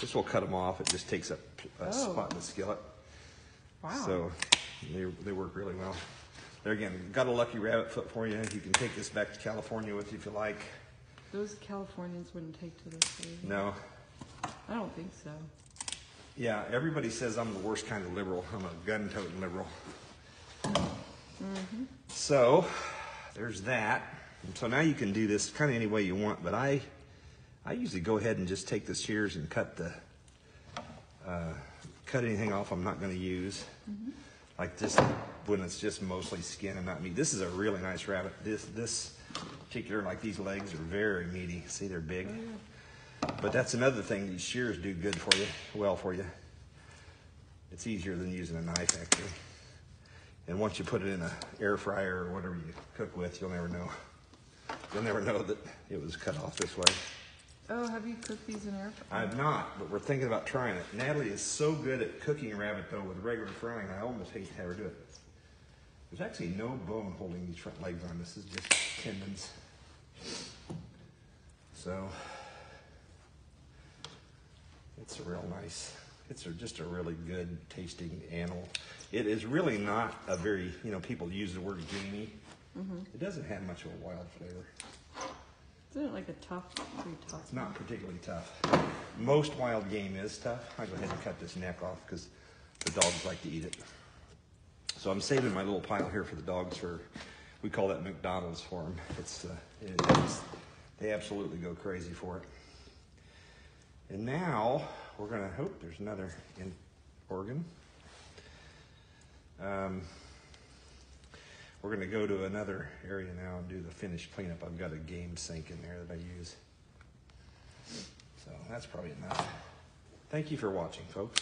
This will cut them off. It just takes up a Oh. spot in the skillet. Wow. So they, they work really well. There again, got a lucky rabbit foot for you. You can take this back to California with you if you like. Those Californians wouldn't take to this. No. I don't think so. Yeah, everybody says I'm the worst kind of liberal. I'm a gun-toting liberal. Mm -hmm. So, there's that. And so now you can do this kind of any way you want, but I, I usually go ahead and just take the shears and cut the, uh, cut anything off I'm not going to use. Like this, when it's just mostly skin and not meat. This is a really nice rabbit. This, this particular, like these legs are very meaty. See, they're big. But that's another thing. These shears do good for you, well for you. It's easier than using a knife, actually. And once you put it in a air fryer or whatever you cook with, you'll never know. You'll never know that it was cut off this way. Oh, have you cooked these in air fryer? I've not, but we're thinking about trying it. Natalie is so good at cooking rabbit though with regular frying. I almost hate to have her do it. There's actually no bone holding these front legs on. This is just tendons. So it's a real nice. It's a, just a really good tasting animal. It is really not a very you know people use the word gamey. Mm-hmm. It doesn't have much of a wild flavor. Isn't it like a tough, pretty tough? It's not particularly tough. Most wild game is tough. I go ahead and cut this neck off because the dogs like to eat it. So I'm saving my little pile here for the dogs for, we call that McDonald's for them. It's, uh, it is, they absolutely go crazy for it. And now we're gonna hope there's another in organ. Um, we're gonna go to another area now and do the finished cleanup. I've got a game sink in there that I use. So that's probably enough. Thank you for watching, folks.